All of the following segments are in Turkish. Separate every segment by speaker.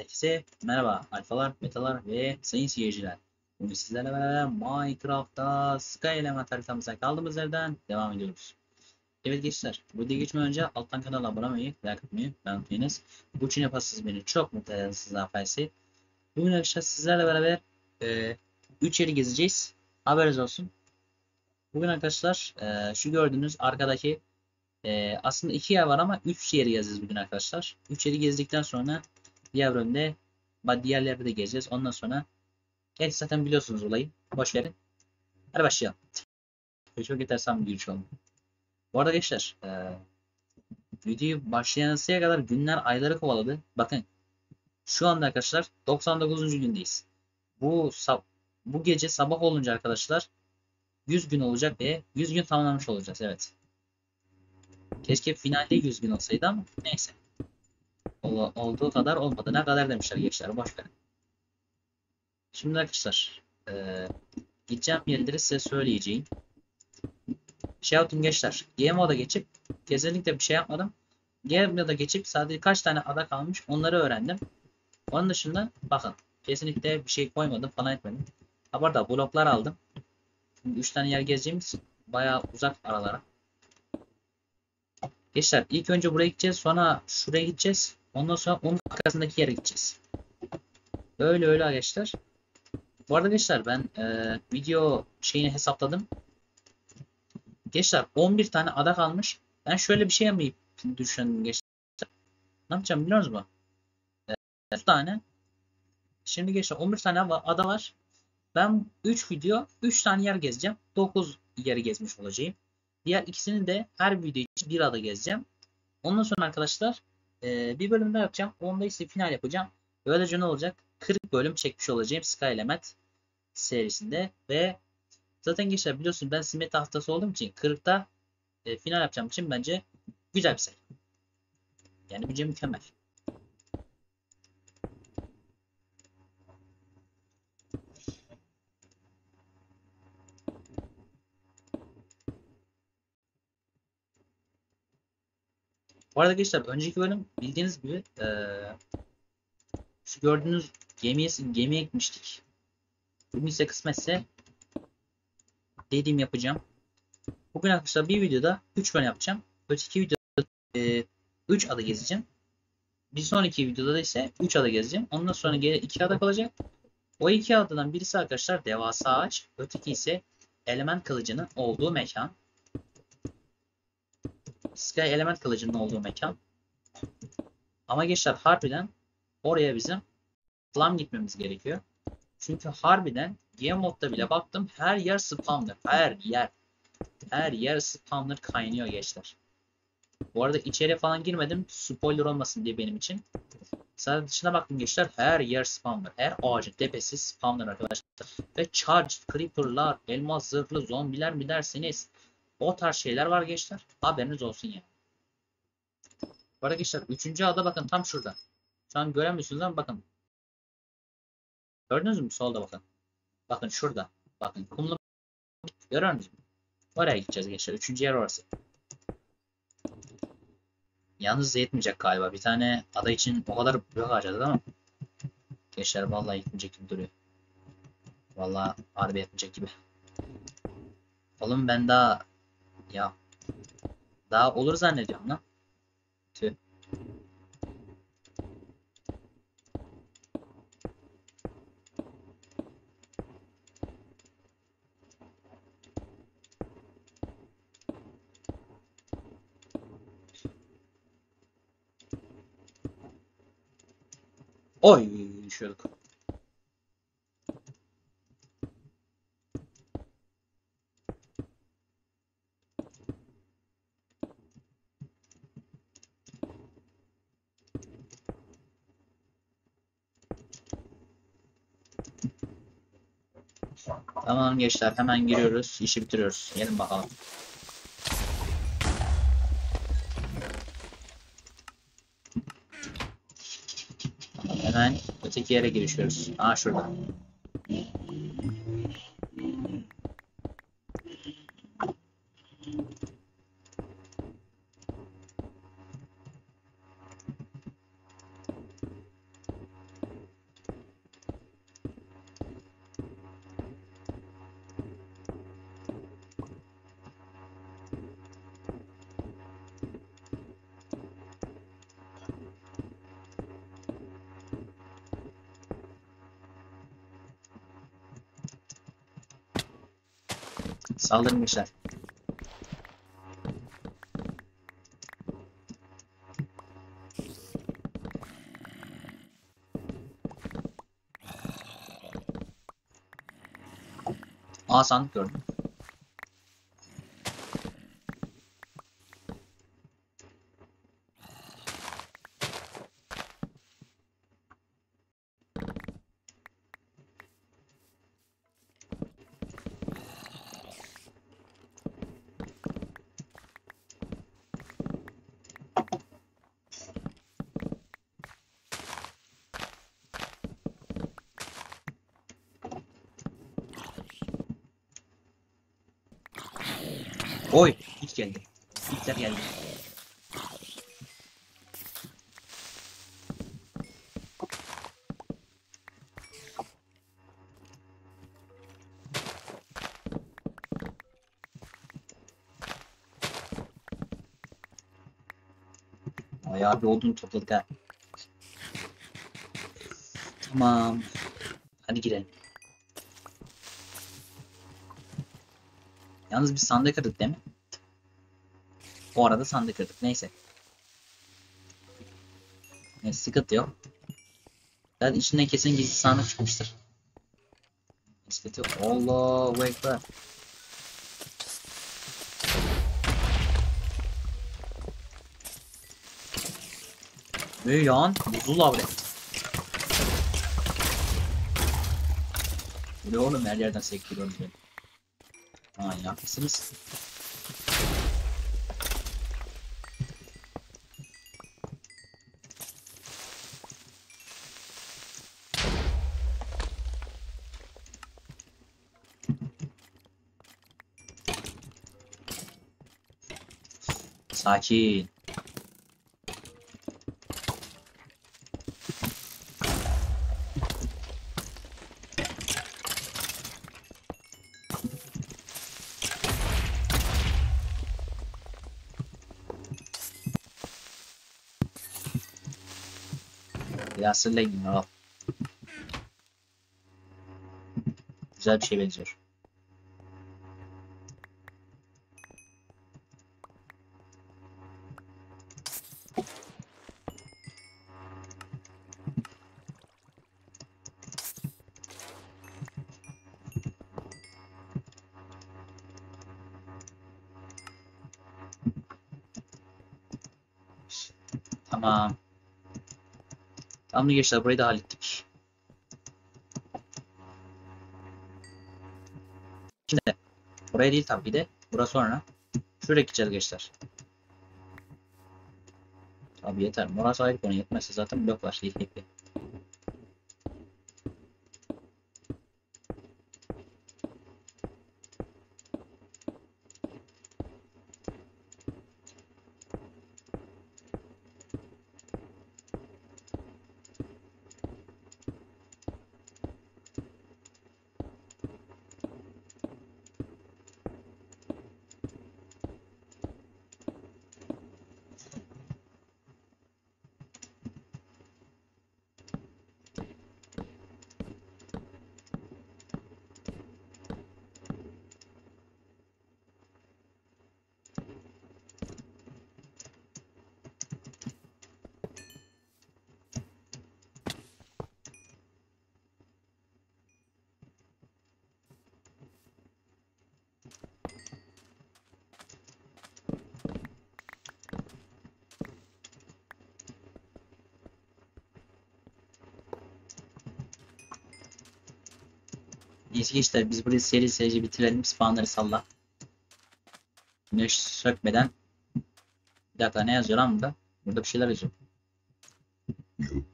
Speaker 1: Herkese merhaba alfalar, betalar ve sayın seyirciler. Bugün sizlerle beraber Minecraft'ta Sky Element haritamıza kaldığımız yerden devam ediyoruz. Evet gençler, bu videoya geçmeden önce alttan kanala abone olmayı, like atmayı unutmayınız. Bu için yaparsanız beni çok mutlu edersiniz afayesi. Bugün arkadaşlar sizlerle beraber 3 e, yeri gezeceğiz. Haberiniz olsun. Bugün arkadaşlar e, şu gördüğünüz arkadaki e, aslında 2 yer var ama 3 yeri gezeceğiz bugün arkadaşlar. 3 yeri gezdikten sonra Diğer bölümde diğerleri de gezeceğiz. Ondan sonra Gerçi zaten biliyorsunuz olayı. Boş verin. Hadi başlayalım. Çok enteresan bir giriş oldu. Bu arada gençler e, videoyu başlayansıya kadar günler ayları kovaladı. Bakın şu anda arkadaşlar 99. gündeyiz. Bu bu gece sabah olunca arkadaşlar 100 gün olacak ve 100 gün tamamlamış olacağız. Evet. Keşke finalde 100 gün olsaydı ama neyse olduğu kadar olmadığına kadar demişler gençler. Boş verin. Şimdi arkadaşlar e, gideceğim yerleri size söyleyeceğim. Şey yaptım gençler. GMO'da geçip kesinlikle bir şey yapmadım. GMO'da geçip sadece kaç tane ada kalmış onları öğrendim. Onun dışında bakın kesinlikle bir şey koymadım falan etmedim. Ha bu arada bloklar aldım. 3 tane yer gezeceğimiz bayağı uzak aralara. Gençler ilk önce buraya gideceğiz sonra şuraya gideceğiz. Ondan sonra onun arkasındaki yere gideceğiz. Öyle öyle arkadaşlar. Bu arada gençler ben e, video şeyini hesapladım. Gençler 11 tane ada kalmış. Ben şöyle bir şey yapmayı düşündüm gençler. Ne yapacağım biliyor musunuz? E, 3 tane. Şimdi gençler 11 tane ada var. Ben 3 video 3 tane yer gezeceğim. 9 yeri gezmiş olacağım. Diğer ikisini de her video için bir ada gezeceğim. Ondan sonra arkadaşlar e, bir bölüm daha yapacağım. Onda ise final yapacağım. Böylece ne olacak? 40 bölüm çekmiş olacağım Sky Element serisinde ve zaten gençler biliyorsun ben simet hastası olduğum için 40'ta e, final yapacağım için bence güzel bir sayı. Yani bence mükemmel. Bu arada gençler önceki bölüm bildiğiniz gibi e, şu gördüğünüz gemiye, gemiye gitmiştik. Bugün ise kısmetse dediğim yapacağım. Bugün arkadaşlar bir videoda 3 bölüm yapacağım. Öteki videoda e, 3 ada gezeceğim. Bir sonraki videoda da ise 3 ada gezeceğim. Ondan sonra geri 2 ada kalacak. O iki adadan birisi arkadaşlar devasa ağaç. Öteki ise element kılıcının olduğu mekan. Sky Element kılıcının olduğu mekan. Ama gençler harbiden oraya bizim Flam gitmemiz gerekiyor. Çünkü harbiden game modda bile baktım her yer spawner. Her yer. Her yer spawner kaynıyor gençler. Bu arada içeri falan girmedim. Spoiler olmasın diye benim için. Sadece dışına baktım gençler. Her yer spawner. Her ağacın tepesi spawner arkadaşlar. Ve charged creeper'lar, elmas zırhlı zombiler mi derseniz o tarz şeyler var gençler. Haberiniz olsun ya. Yani. Gençler 3. ada bakın tam şurada. Şu an göremiyorsunuz ama bakın. Gördünüz mü? Solda bakın. Bakın şurada. Bakın kumlu. Görüyor musunuz? Oraya gideceğiz gençler. Üçüncü yer orası. Yalnız yetmeyecek galiba. Bir tane ada için o kadar büyük harcadık ama. Gençler vallahi yetmeyecek gibi duruyor. Vallahi harbi yetmeyecek gibi. Oğlum ben daha ya daha olur zannediyorum lan. Tüh. Oy düşüyorduk. Tamam gençler hemen giriyoruz. işi bitiriyoruz. Gelin bakalım. Hemen öteki yere girişiyoruz. Aa şurada. Saldırın gençler. Aa sandık gördüm. Oy, ilk geldi. İlkler geldi. Bayağı bir odun topladık. Tamam. Hadi girelim. Yalnız biz sandık kırdık değil mi? O arada sandık kırdık. Neyse. Neyse sıkıntı yok. Zaten içinden kesin gizli sandık çıkmıştır. Sıkıntı yok. Allahu Ekber. Ne lan? Buzul lavret. Bu ne oğlum her yerden sektiriyoruz beni. Manyak mısınız? Sakin. Biraz sırlayın al. Güzel bir şey benziyor. Tamam. Tamam gençler burayı da hallettik. Şimdi buraya değil tabii de. Burası sonra. Şuraya gideceğiz gençler. Abi yeter. Burası ayrı konu. Yetmezse zaten blok var. Neyse gençler biz burayı seri serici bitirelim. Spawnları salla. Güneş sökmeden. Bir dakika ne yazıyor lan burada? Burada bir şeyler yazıyor.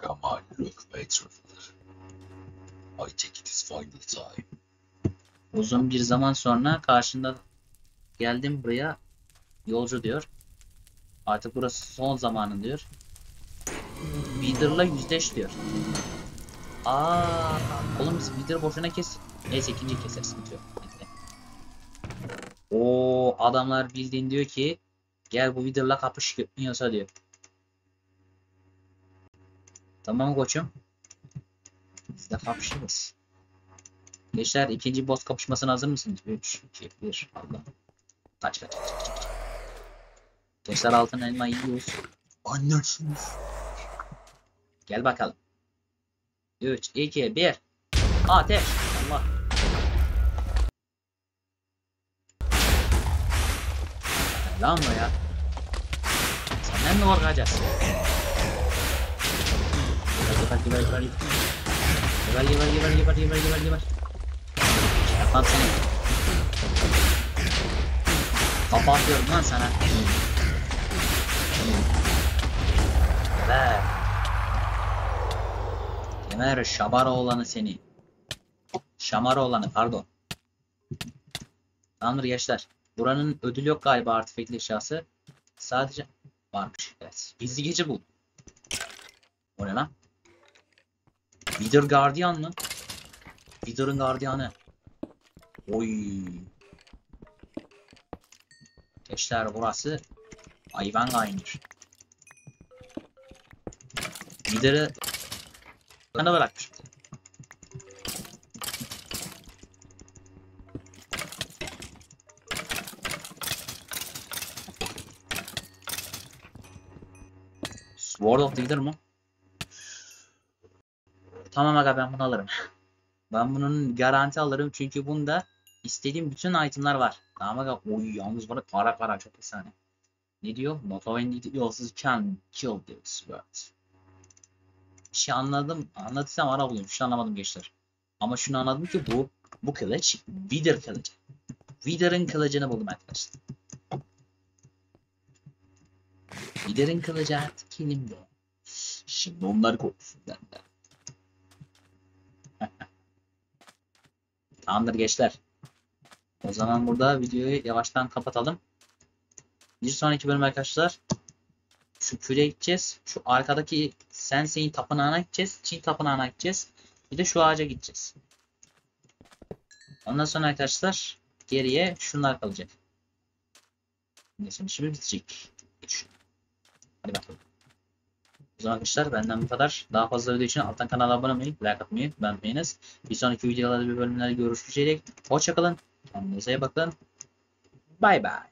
Speaker 2: Kemal Rökmek traveler. I take it is final time.
Speaker 1: Uzun bir zaman sonra karşında geldim buraya yolcu diyor. Artık burası son zamanın diyor. Wither'la yüzleş diyor. Aa, oğlum biz Wither'ı boşuna kes. Neyse ikinci keser sıkıntı yok. Oo adamlar bildiğin diyor ki gel bu Wither'la kapış götmüyorsa diyor. Tamam koçum. Biz de kapışırız. Gençler ikinci boss kapışmasına hazır mısınız? 3, 2, 1. Allah. Kaç kaç kaç kaç. kaç. Gençler altın elma yiyoruz.
Speaker 2: Anlarsınız.
Speaker 1: Gel bakalım. 3, 2, 1. Ateş. Lan mı ya? Senden mi korkacağız? Geber geber geber geber. Geber geber geber geber geber geber geber. Yapmam seni. Kafa atıyorum lan sana. Geber. Geber şamara olanı seni. Şamara olanı pardon. Tamamdır gençler. Buranın ödülü yok galiba artifekli eşyası. Sadece varmış. Evet. Gizli gece bu. O ne lan? Wither Guardian mı? Wither'ın gardiyanı. Oy. Gençler burası hayvan kaynıyor. Wither'ı bana bırakmış. Sword of the mı? Tamam aga ben bunu alırım. Ben bunun garanti alırım çünkü bunda istediğim bütün itemlar var. Tamam aga oy yalnız bana para para çok efsane. Ne diyor? Not only yolsuz can kill this sword. Bir şey anladım. Anlatırsam ara bulayım. Şunu anlamadım gençler. Ama şunu anladım ki bu bu kılıç Wither kılıcı. Wither'ın kılıcını buldum arkadaşlar. Wither'ın kılıcı artık elimde. Şimdi onlar konuşsun benden. Tamamdır gençler. O zaman burada videoyu yavaştan kapatalım. Bir sonraki bölüm arkadaşlar şu küre gideceğiz. Şu arkadaki Sensei'in tapınağına gideceğiz. Çin tapınağına gideceğiz. Bir de şu ağaca gideceğiz. Ondan sonra arkadaşlar geriye şunlar kalacak. Neyse şimdi bitecek. Geç. Hadi bakalım. Zaman arkadaşlar benden bu kadar. Daha fazla video için alttan kanala abone olmayı, like atmayı unutmayınız. Bir sonraki videolarda bir bölümlerde görüşeceğiz. Hoşçakalın. Kendinize iyi bakın. Bay bay.